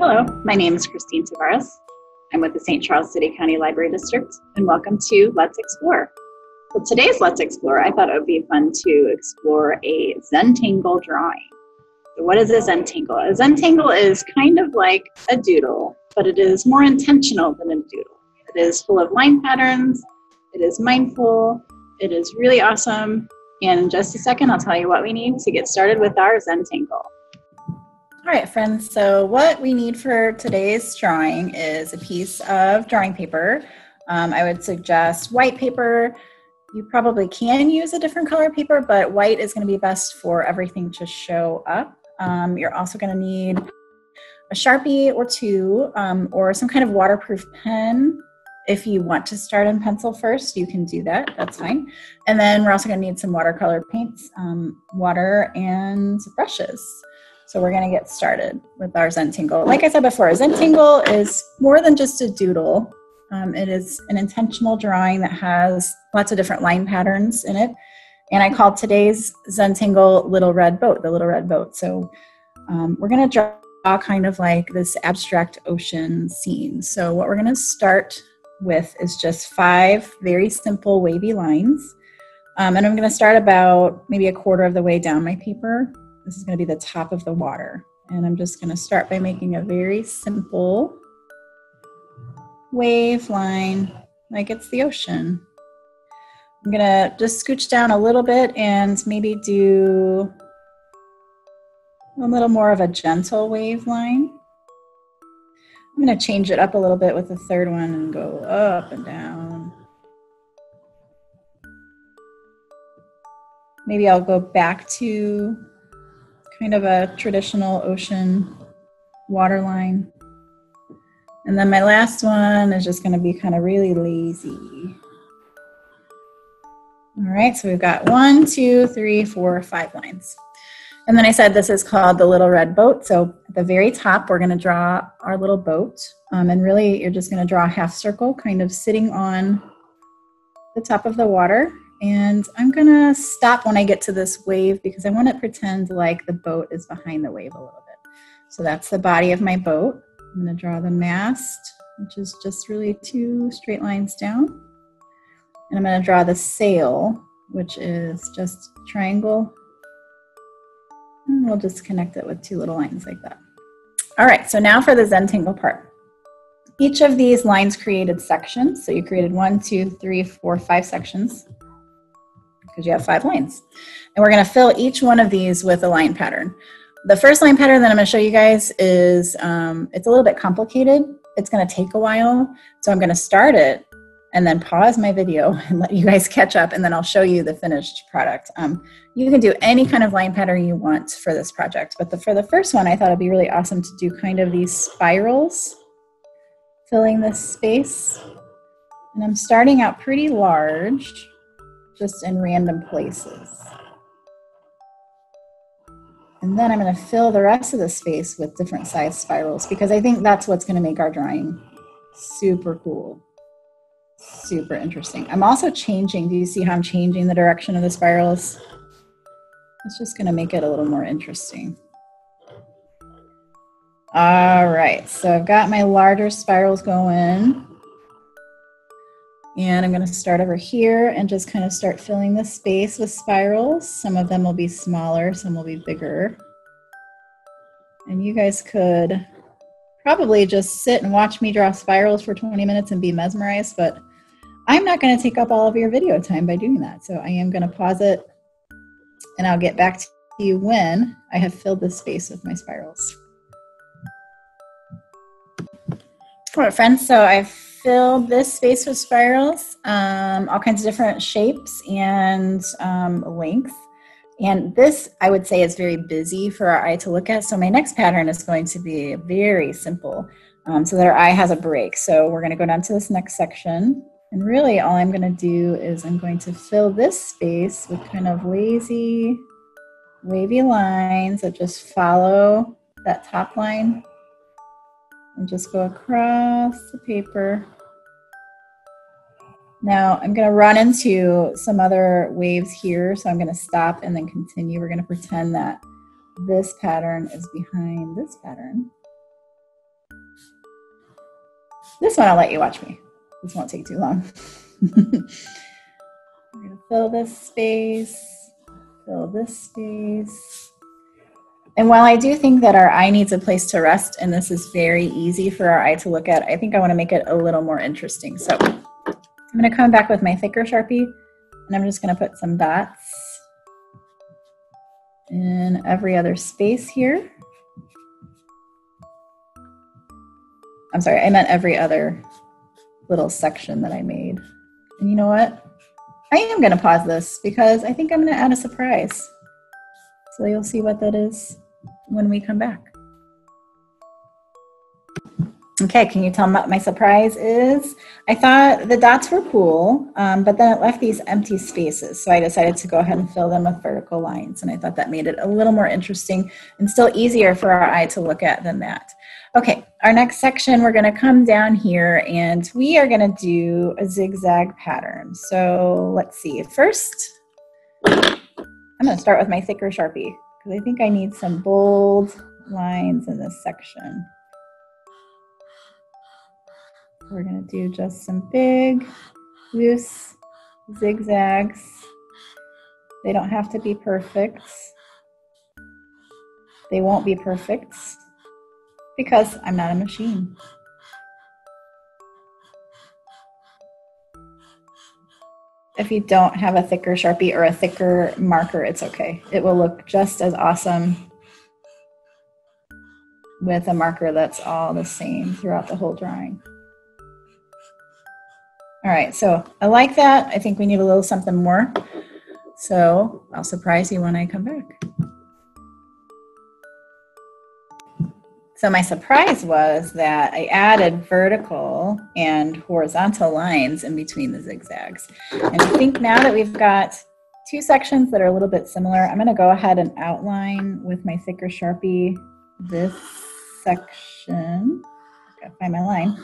Hello, my name is Christine Tavares. I'm with the St. Charles City County Library District, and welcome to Let's Explore. For today's Let's Explore, I thought it would be fun to explore a Zentangle drawing. So what is a Zentangle? A Zentangle is kind of like a doodle, but it is more intentional than a doodle. It is full of line patterns, it is mindful, it is really awesome, and in just a second, I'll tell you what we need to get started with our Zentangle. All right, friends, so what we need for today's drawing is a piece of drawing paper. Um, I would suggest white paper. You probably can use a different color paper, but white is going to be best for everything to show up. Um, you're also going to need a Sharpie or two, um, or some kind of waterproof pen. If you want to start in pencil first, you can do that. That's fine. And then we're also going to need some watercolor paints, um, water, and brushes. So we're gonna get started with our Zentangle. Like I said before, Zentangle is more than just a doodle. Um, it is an intentional drawing that has lots of different line patterns in it. And I called today's Zentangle Little Red Boat, the Little Red Boat. So um, we're gonna draw kind of like this abstract ocean scene. So what we're gonna start with is just five very simple wavy lines. Um, and I'm gonna start about maybe a quarter of the way down my paper this is going to be the top of the water. And I'm just going to start by making a very simple wave line like it's the ocean. I'm going to just scooch down a little bit and maybe do a little more of a gentle wave line. I'm going to change it up a little bit with the third one and go up and down. Maybe I'll go back to kind of a traditional ocean waterline. And then my last one is just going to be kind of really lazy. All right, so we've got one, two, three, four, five lines. And then I said this is called the Little Red Boat. So at the very top, we're going to draw our little boat. Um, and really, you're just going to draw a half circle, kind of sitting on the top of the water. And I'm gonna stop when I get to this wave because I wanna pretend like the boat is behind the wave a little bit. So that's the body of my boat. I'm gonna draw the mast, which is just really two straight lines down. And I'm gonna draw the sail, which is just triangle. And we'll just connect it with two little lines like that. All right, so now for the Zentangle part. Each of these lines created sections. So you created one, two, three, four, five sections because you have five lines. And we're going to fill each one of these with a line pattern. The first line pattern that I'm going to show you guys is, um, it's a little bit complicated. It's going to take a while. So I'm going to start it and then pause my video and let you guys catch up and then I'll show you the finished product. Um, you can do any kind of line pattern you want for this project, but the, for the first one, I thought it'd be really awesome to do kind of these spirals filling this space. And I'm starting out pretty large just in random places. And then I'm going to fill the rest of the space with different size spirals because I think that's what's going to make our drawing super cool. Super interesting. I'm also changing. Do you see how I'm changing the direction of the spirals? It's just going to make it a little more interesting. All right, so I've got my larger spirals going. And I'm going to start over here and just kind of start filling the space with spirals. Some of them will be smaller, some will be bigger. And you guys could probably just sit and watch me draw spirals for 20 minutes and be mesmerized, but I'm not going to take up all of your video time by doing that. So I am going to pause it and I'll get back to you when I have filled the space with my spirals. All right, friends, so I've fill this space with spirals, um, all kinds of different shapes and um, length. And this, I would say, is very busy for our eye to look at. So my next pattern is going to be very simple um, so that our eye has a break. So we're going to go down to this next section. And really all I'm going to do is I'm going to fill this space with kind of lazy, wavy lines that just follow that top line and just go across the paper. Now I'm going to run into some other waves here, so I'm going to stop and then continue. We're going to pretend that this pattern is behind this pattern. This one I'll let you watch me. This won't take too long. We're to fill this space, fill this space. And while I do think that our eye needs a place to rest, and this is very easy for our eye to look at, I think I want to make it a little more interesting. So I'm going to come back with my thicker Sharpie, and I'm just going to put some dots in every other space here. I'm sorry, I meant every other little section that I made. And you know what? I am going to pause this because I think I'm going to add a surprise. So you'll see what that is when we come back. Okay, can you tell me what my surprise is? I thought the dots were cool, um, but then it left these empty spaces. So I decided to go ahead and fill them with vertical lines. And I thought that made it a little more interesting and still easier for our eye to look at than that. Okay, our next section, we're gonna come down here and we are gonna do a zigzag pattern. So let's see, first, I'm gonna start with my thicker Sharpie I think I need some bold lines in this section. We're going to do just some big, loose zigzags. They don't have to be perfect. They won't be perfect because I'm not a machine. If you don't have a thicker Sharpie or a thicker marker, it's okay. It will look just as awesome with a marker that's all the same throughout the whole drawing. All right, so I like that. I think we need a little something more. So I'll surprise you when I come back. So my surprise was that I added vertical and horizontal lines in between the zigzags. And I think now that we've got two sections that are a little bit similar, I'm gonna go ahead and outline with my thicker Sharpie this section. Gotta find my line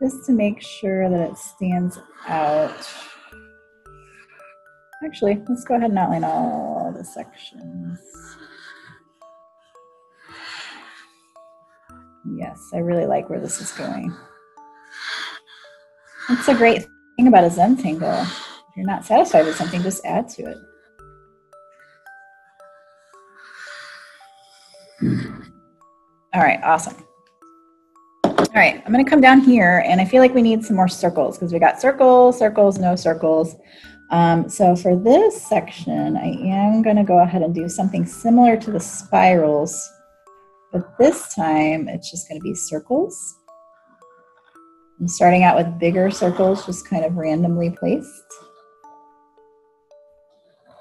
just to make sure that it stands out. Actually, let's go ahead and outline all the sections. Yes, I really like where this is going. That's a great thing about a Zen Zentangle. If you're not satisfied with something, just add to it. All right, awesome. All right, I'm going to come down here and I feel like we need some more circles because we got circles, circles, no circles. Um, so for this section, I am going to go ahead and do something similar to the spirals, but this time it's just going to be circles. I'm starting out with bigger circles, just kind of randomly placed.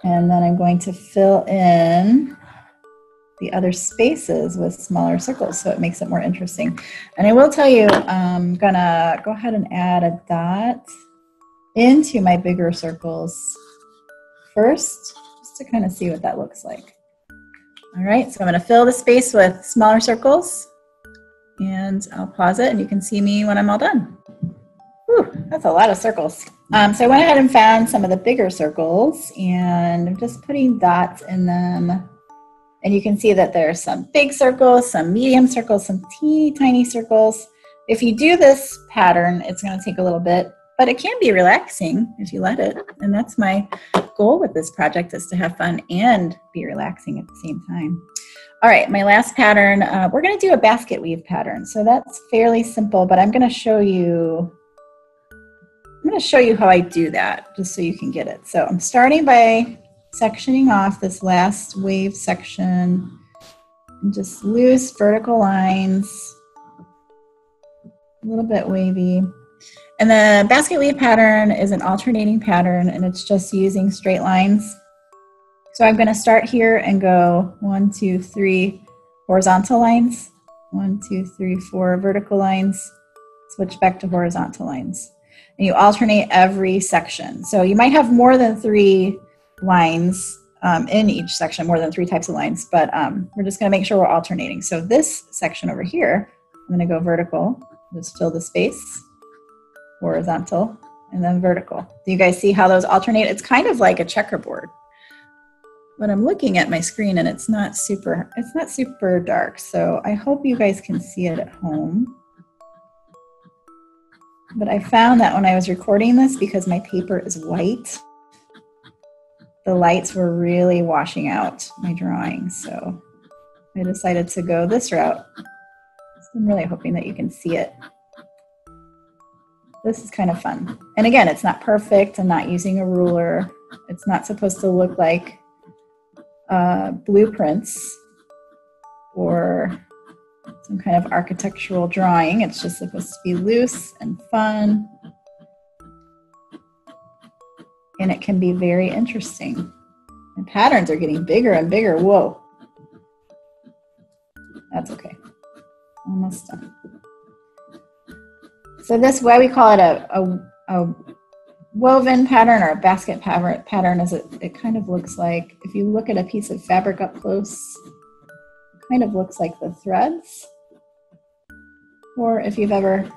And then I'm going to fill in the other spaces with smaller circles so it makes it more interesting. And I will tell you, I'm gonna go ahead and add a dot into my bigger circles first, just to kind of see what that looks like. All right, so I'm gonna fill the space with smaller circles and I'll pause it and you can see me when I'm all done. Whew, that's a lot of circles. Um, so I went ahead and found some of the bigger circles and I'm just putting dots in them and you can see that there are some big circles, some medium circles, some teeny tiny circles. If you do this pattern, it's going to take a little bit, but it can be relaxing if you let it. And that's my goal with this project is to have fun and be relaxing at the same time. All right, my last pattern, uh, we're going to do a basket weave pattern. So that's fairly simple, but I'm going to show you I'm going to show you how I do that just so you can get it. So I'm starting by sectioning off this last wave section and just loose vertical lines, a little bit wavy. And the basket weave pattern is an alternating pattern and it's just using straight lines. So I'm going to start here and go one, two, three horizontal lines, one, two, three, four vertical lines, switch back to horizontal lines. And you alternate every section. So you might have more than three lines um, in each section, more than three types of lines, but um, we're just gonna make sure we're alternating. So this section over here, I'm gonna go vertical, just fill the space, horizontal, and then vertical. Do you guys see how those alternate? It's kind of like a checkerboard. But I'm looking at my screen and it's not super, it's not super dark. So I hope you guys can see it at home. But I found that when I was recording this, because my paper is white, the lights were really washing out my drawing. So I decided to go this route. So I'm really hoping that you can see it. This is kind of fun. And again, it's not perfect. I'm not using a ruler. It's not supposed to look like uh, blueprints or some kind of architectural drawing. It's just supposed to be loose and fun. And it can be very interesting. And patterns are getting bigger and bigger. Whoa. That's okay. Almost done. So this way we call it a, a, a woven pattern or a basket pattern is it, it kind of looks like, if you look at a piece of fabric up close, kind of looks like the threads. Or if you've ever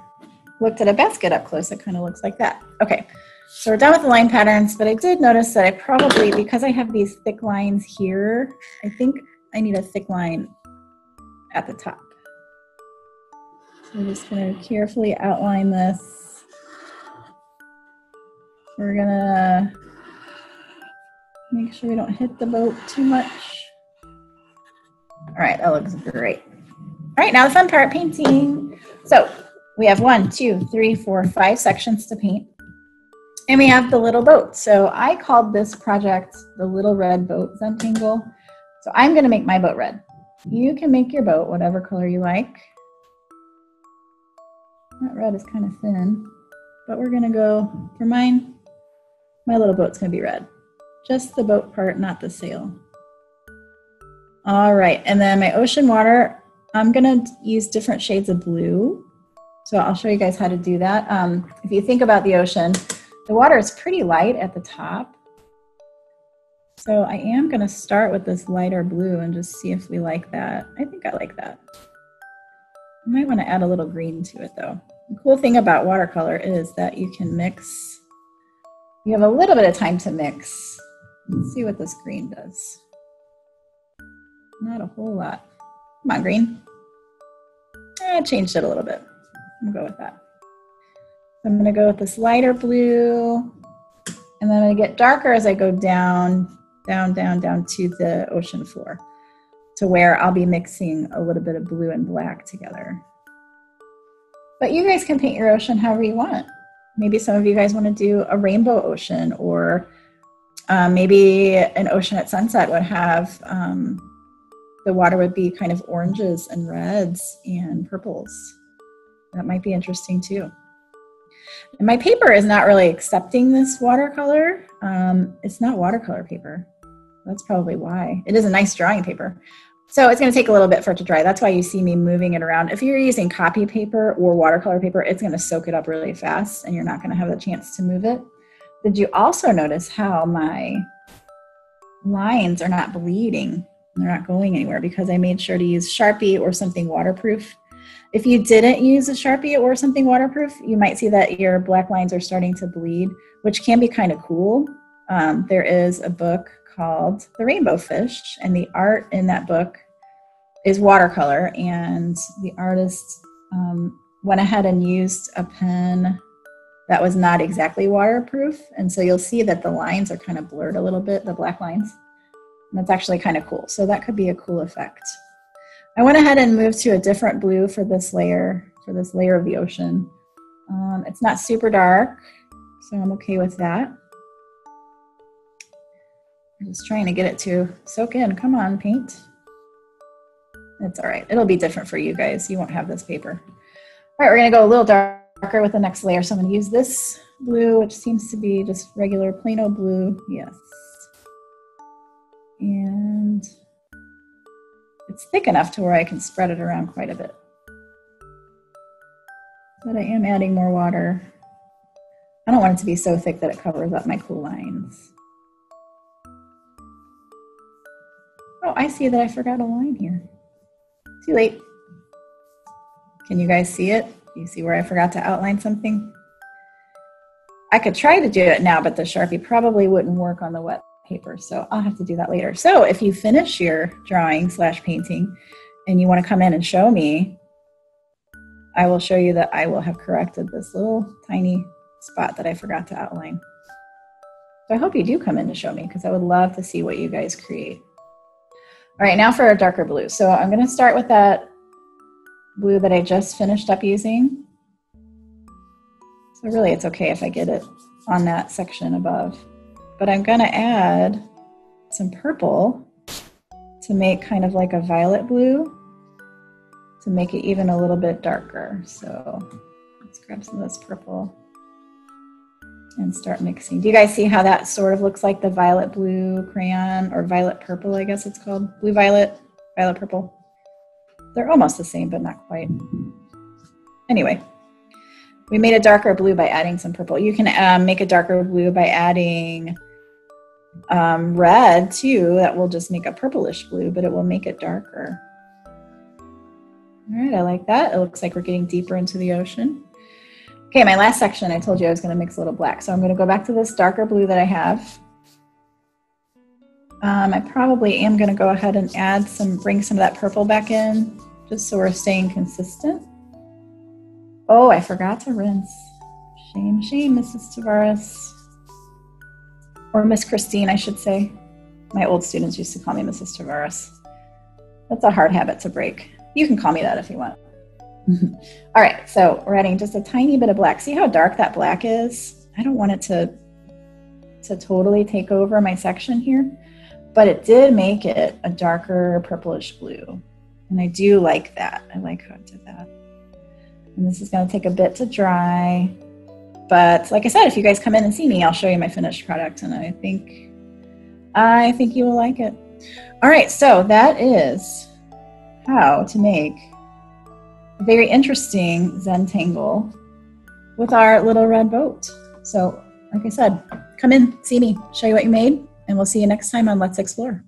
looked at a basket up close, it kind of looks like that. Okay, so we're done with the line patterns, but I did notice that I probably, because I have these thick lines here, I think I need a thick line at the top. So I'm just gonna carefully outline this. We're gonna make sure we don't hit the boat too much. All right, that looks great. All right, now the fun part, painting. So we have one, two, three, four, five sections to paint. And we have the little boat. So I called this project the Little Red Boat Zentangle. So I'm gonna make my boat red. You can make your boat whatever color you like. That red is kind of thin, but we're gonna go, for mine, my little boat's gonna be red. Just the boat part, not the sail. All right, and then my ocean water, I'm gonna use different shades of blue. So I'll show you guys how to do that. Um, if you think about the ocean, the water is pretty light at the top. So I am gonna start with this lighter blue and just see if we like that. I think I like that. I might wanna add a little green to it though. The cool thing about watercolor is that you can mix, you have a little bit of time to mix. Let's see what this green does. Not a whole lot. Come on, green. Ah, I changed it a little bit. I'm gonna go with that. I'm gonna go with this lighter blue, and then I'm gonna get darker as I go down, down, down, down to the ocean floor, to where I'll be mixing a little bit of blue and black together. But you guys can paint your ocean however you want. Maybe some of you guys want to do a rainbow ocean, or um, maybe an ocean at sunset would have um, the water would be kind of oranges and reds and purples. That might be interesting too. And my paper is not really accepting this watercolor. Um, it's not watercolor paper. That's probably why. It is a nice drawing paper. So it's going to take a little bit for it to dry. That's why you see me moving it around. If you're using copy paper or watercolor paper, it's going to soak it up really fast and you're not going to have the chance to move it. Did you also notice how my lines are not bleeding they're not going anywhere because I made sure to use Sharpie or something waterproof. If you didn't use a Sharpie or something waterproof, you might see that your black lines are starting to bleed, which can be kind of cool. Um, there is a book called The Rainbow Fish, and the art in that book is watercolor, and the artist um, went ahead and used a pen that was not exactly waterproof, and so you'll see that the lines are kind of blurred a little bit, the black lines. And That's actually kind of cool. So that could be a cool effect. I went ahead and moved to a different blue for this layer, for this layer of the ocean. Um, it's not super dark, so I'm okay with that. I'm just trying to get it to soak in. Come on, paint. It's all right. It'll be different for you guys. You won't have this paper. All right, we're gonna go a little darker with the next layer. So I'm gonna use this blue, which seems to be just regular plain old blue. Yes. And it's thick enough to where I can spread it around quite a bit. But I am adding more water. I don't want it to be so thick that it covers up my cool lines. Oh, I see that I forgot a line here. Too late. Can you guys see it? You see where I forgot to outline something? I could try to do it now, but the Sharpie probably wouldn't work on the wet paper. So I'll have to do that later. So if you finish your drawing slash painting and you want to come in and show me, I will show you that I will have corrected this little tiny spot that I forgot to outline. So I hope you do come in to show me because I would love to see what you guys create. All right, now for a darker blue. So I'm going to start with that blue that I just finished up using. So really it's okay if I get it on that section above. But I'm going to add some purple to make kind of like a violet blue to make it even a little bit darker. So let's grab some of this purple and start mixing. Do you guys see how that sort of looks like the violet blue crayon or violet purple, I guess it's called? Blue violet, violet purple. They're almost the same, but not quite. Anyway, we made a darker blue by adding some purple. You can um, make a darker blue by adding um, red too. That will just make a purplish blue, but it will make it darker. All right, I like that. It looks like we're getting deeper into the ocean. Okay, my last section, I told you I was going to mix a little black. So I'm going to go back to this darker blue that I have. Um, I probably am going to go ahead and add some, bring some of that purple back in, just so we're staying consistent. Oh, I forgot to rinse. Shame, shame, Mrs. Tavares. Or Miss Christine, I should say. My old students used to call me Mrs. Tavares. That's a hard habit to break. You can call me that if you want. All right, so we're adding just a tiny bit of black. See how dark that black is? I don't want it to, to totally take over my section here, but it did make it a darker purplish blue. And I do like that. I like how it did that. And this is gonna take a bit to dry. But like I said, if you guys come in and see me, I'll show you my finished product and I think, I think you will like it. All right, so that is how to make very interesting Zentangle with our little red boat. So, like I said, come in, see me, show you what you made, and we'll see you next time on Let's Explore.